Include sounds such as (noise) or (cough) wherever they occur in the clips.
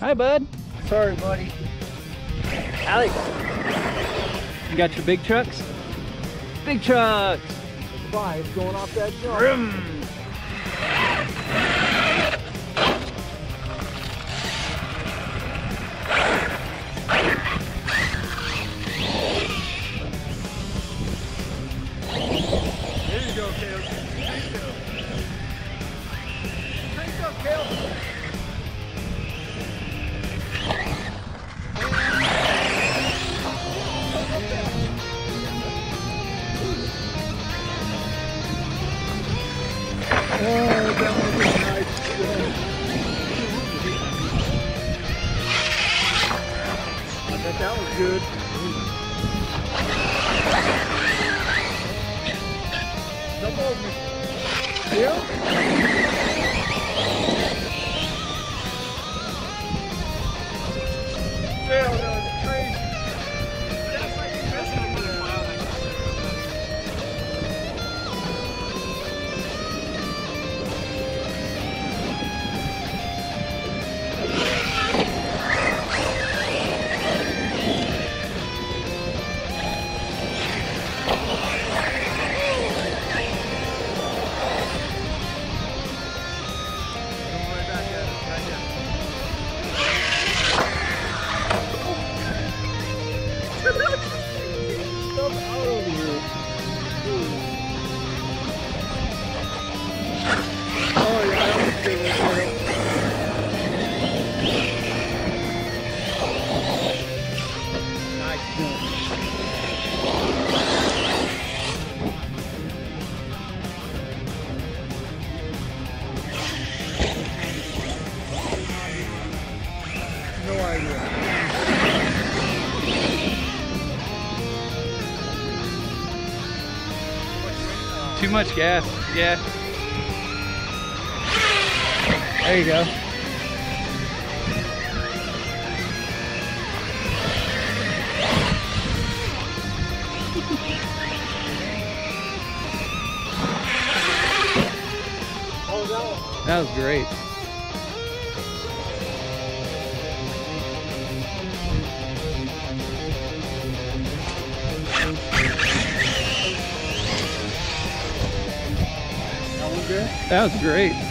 Hi, bud. Sorry, buddy. Alex. You got your big trucks? Big trucks. Five going off that jump. I bet that was good. Jump. Yeah? Too much gas. Yeah. There you go. (laughs) That was great. That was great.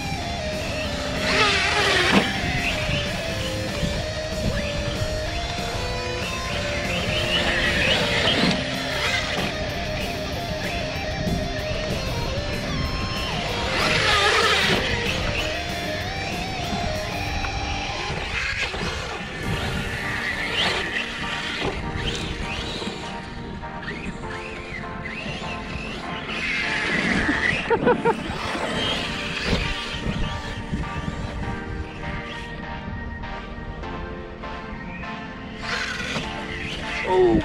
Oh,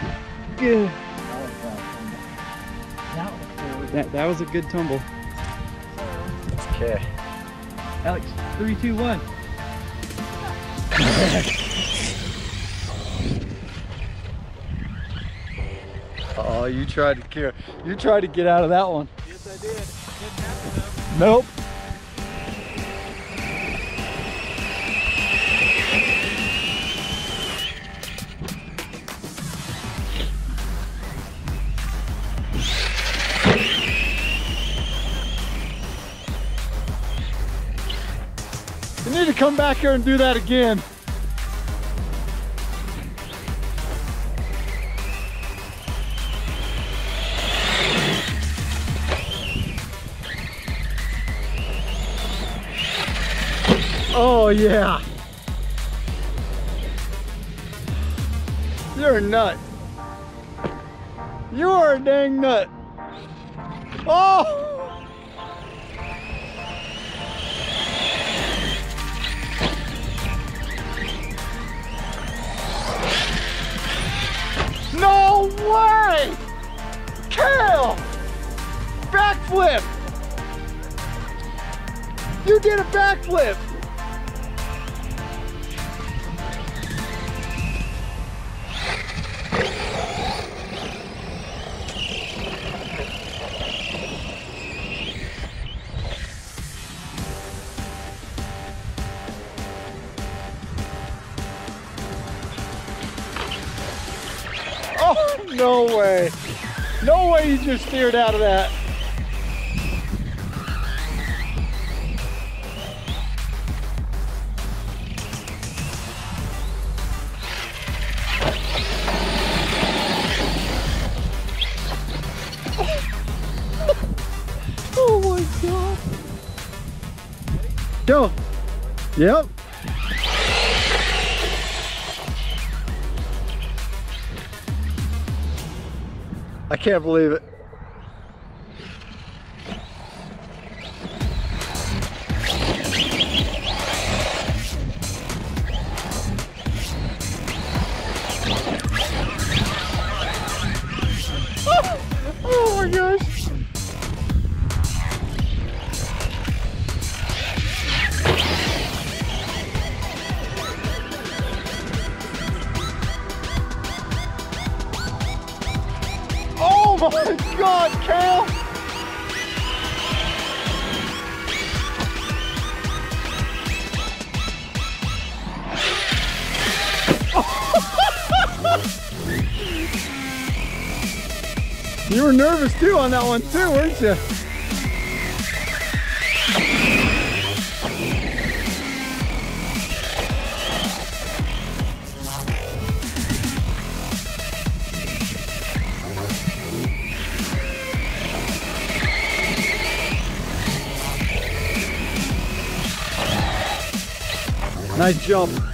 good. That that was a good tumble. Okay. Alex, three, two, one. Oh, you tried to care. You tried to get out of that one. Yes, I did. Didn't happen Nope. Come back here and do that again. Oh yeah. You're a nut. You are a dang nut. Oh! Way! Kale! Backflip! You did a backflip! Oh, (laughs) no way. No way you just steered out of that. (laughs) Oh my god. Go. Yep. I can't believe it. My god, Cal! You were nervous too on that one too, weren't you? Nice jump.